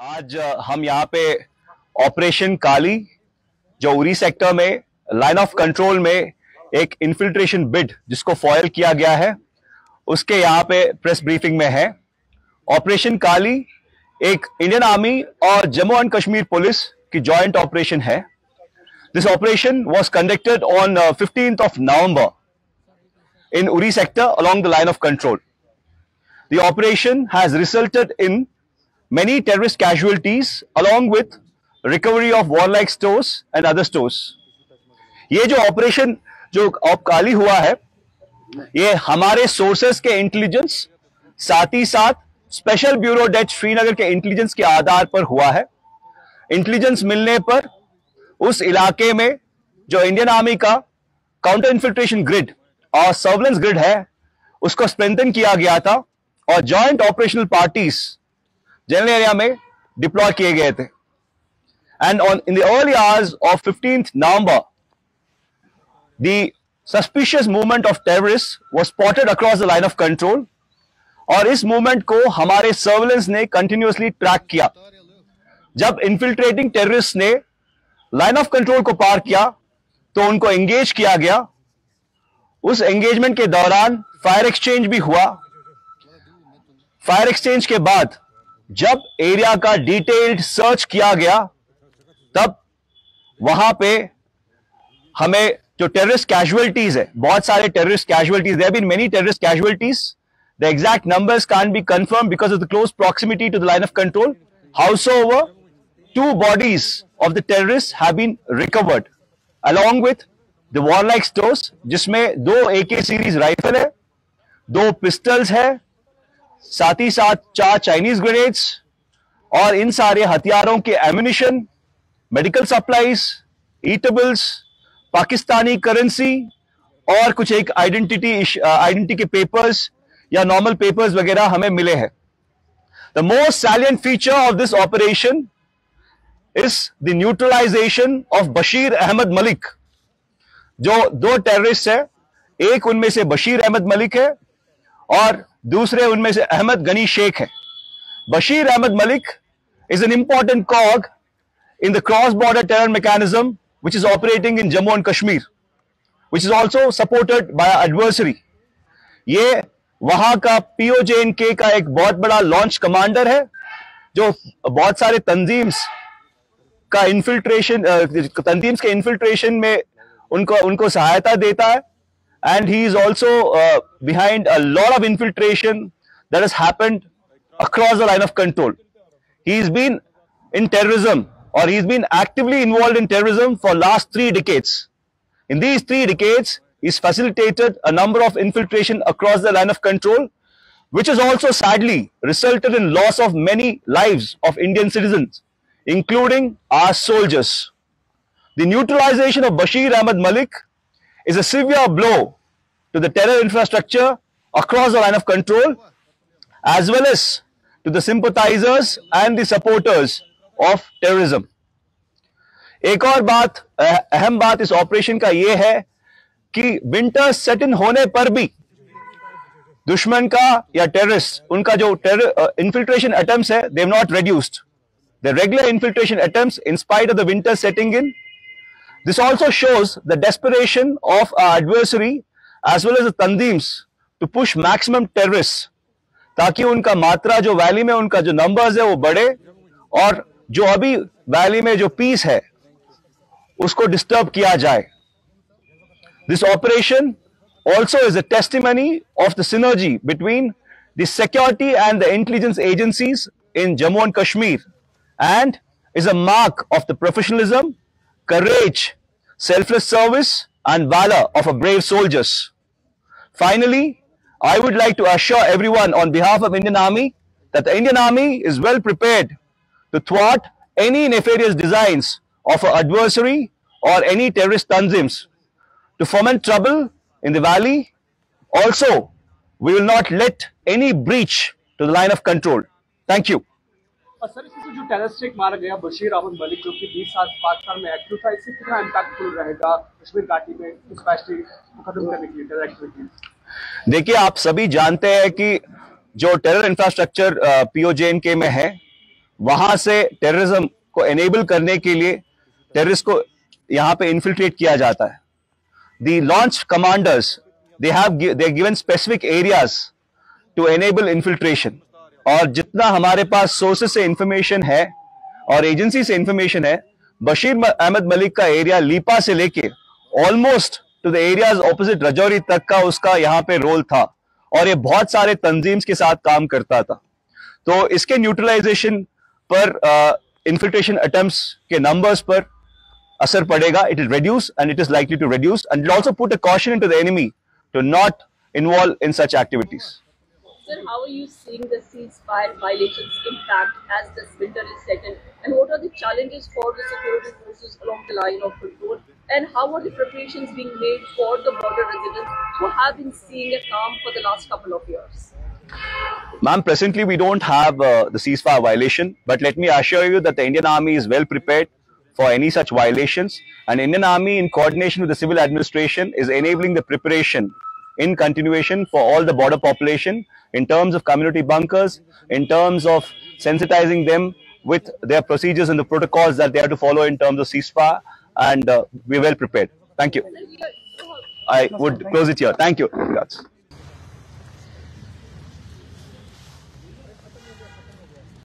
आज हम यहाँ पे ऑपरेशन काली जो उरी सेक्टर में लाइन ऑफ़ कंट्रोल में एक इन्फिल्ट्रेशन बिड जिसको फॉयल किया गया है, उसके यहाँ पे प्रेस ब्रीफिंग में है। ऑपरेशन काली, एक इंडियन आर्मी और जम्मू एंड कश्मीर पुलिस की जॉइंट ऑपरेशन है। This operation was conducted on fifteen of November in Uri sector along the line of control the operation has resulted in many terrorist casualties along with recovery of war like stores and other stores ये जो operation जो op काली हुआ है, ये हमारे sources के intelligence साथ ही साथ स्पेशल ब्यूरो डेट श्रीनगर के इंटेलिजेंस के आधार पर हुआ है। इंटेलिजेंस मिलने पर उस इलाके में जो इंडियन आर्मी का काउंटर इन्फिल्ट्रेशन ग्रिड और सर्वेलेंस ग्रिड है, उसको स्ट्रेंथन किया गया था और joint operational parties general area में डिप्लॉय किए गए थे। And on in the early hours of 15th November suspicious movement of terrorists was spotted across the line of control और इस मूवमेंट को हमारे सर्वेलेंस ने कंटिन्यूसली ट्रैक किया। जब इन्फिल्ट्रेटिंग टेररिस्ट ने लाइन ऑफ़ कंट्रोल को पार किया तो उनको एंगेज किया गया। उस एंगेजमेंट के दौरान फायर एक्सचेंज भी हुआ। फायर एक्सचेंज के बाद जब एरिया का डिटेल्ड सर्च किया गया, तब वहाँ पे हमें जो टेररिस्ट कैजुअलिटीज है, बहुत सारे terrorist casualties there been many terrorist casualties exact numbers can be confirm because of the close proximity to the line of control however two bodies of the terrorists have been recovered, along with the warlike stores, जिसमें दो AK series rifle है, दो pistols है, साथ ही साथ चार Chinese grenades और इन सारे हथियारों के ammunition medical supplies eatables Pakistani currency और कुछ एक आइडेंटिटी आइडेंटिटी के पेपर्स या नॉर्मल पेपर्स वगैरह हमें मिले हैं। The most salient feature of this operation is the neutralization of Bashir Ahmed Malik जो दो टेररिस्ट है। एक उनमें से बशीर अहमद मलिक है और दूसरे उनमें से अहमद गनी शेख है। Bashir Ahmad Malik is an important cog in the cross-border terror mechanism which is operating in Jammu and Kashmir, which is also supported by our adversary. ये वहाँ का पीओजेएनके का एक बहुत बड़ा लॉन्च कमांडर है, जो बहुत सारे तंजीम्स का इन्फिल्ट्रेशन तंजीम्स के इन्फिल्ट्रेशन में उनको उनको सहायता देता है। And he is also behind lord of infiltration that is happened across the line of control he is been in terrorism और he is been actively involved in terrorism for last three decades in these three decades he's facilitated a number of infiltration across the line of control, which has also sadly resulted in loss of many lives of Indian citizens, including our soldiers. The neutralization of Bashir Ahmad Malik is a severe blow to the terror infrastructure across the line of control, as well as to the sympathizers and the supporters of terrorism. एक और बात अह- अहम बात इस operation का यह है कि विंटर सेट इन होने पर भी दुश्मन का या टेररिस्ट उनका जो टेर इन्फिल्ट्रेशन अटेम्प्ट्स है they not reduced the regular infiltration attempts in spite of the winter setting in this also shows the desperation of our adversary as well as the tandeems to push maximum terrorists ताकि उनका मात्रा जो valley में उनका जो numbers है वो बढ़े और जो अभी वैली में जो पीस है उसको डिस्टर्ब किया जाए This operation also is a testimony of the synergy between the security and the intelligence agencies in Jammu and Kashmir and is a mark of the professionalism, courage, selfless service and valor of our brave soldiers. Finally, I would like to assure everyone on behalf of Indian Army that the Indian Army is well prepared to thwart any nefarious designs of our adversary or any terrorist tanzims to foment trouble in the valley. Also, we will not let any breach to the line of control. Thank you. और sir इसमें जो टेररिस्टिक मारा गया बशीर अहमद मलिक जो कि 20 साल पाकिस्तान में active था इससे कितना इम्पैक्टफुल रहेगा कश्मीर घाटी में स्पेशली खत्म करने के लिए टेरर देखिए आप सभी जानते हैं कि जो टेरर इंफ्रास्ट्रक्चर पीओजेएन के में है वहाँ से टेररिज्म को एनेबल करने के लिए टेररिस्ट को यहाँ पे इन्फिल्ट्रेट किया जाता है the launch commanders they have they given specific areas to enable infiltration और जितना हमारे पास सोर्सेस से इंफॉर्मेशन है और एजेंसी से इंफॉर्मेशन है बशीर अहमद मलिक का एरिया लीपा से लेके almost to the areas opposite Rajouri तक का उसका यहाँ पे रोल था। और ये बहुत सारे तंजीम्स के साथ काम करता था। तो इसके न्यूट्रलाइजेशन पर इन्फिल्ट्रेशन अटेम्प्ट्स के नंबर्स पर asar padega, it will reduce and it is likely to reduce and it also put a caution into the enemy to not involve in such activities. Sir, how are you seeing the ceasefire violations impact as this winter is set in? And what are the challenges for the security forces along the line of control? And how are the preparations being made for the border residents who have been seeing a calm for the last couple of years? Ma'am, presently we don't have uh, the ceasefire violation, but let me assure you that the Indian Army is well prepared for any such violations. And Indian Army, in coordination with the civil administration, is enabling the preparation in continuation for all the border population in terms of community bunkers, in terms of sensitizing them with their procedures and the protocols that they have to follow in terms of ceasefire and uh, we're well prepared. Thank you. I would close it here. Thank you. Congrats.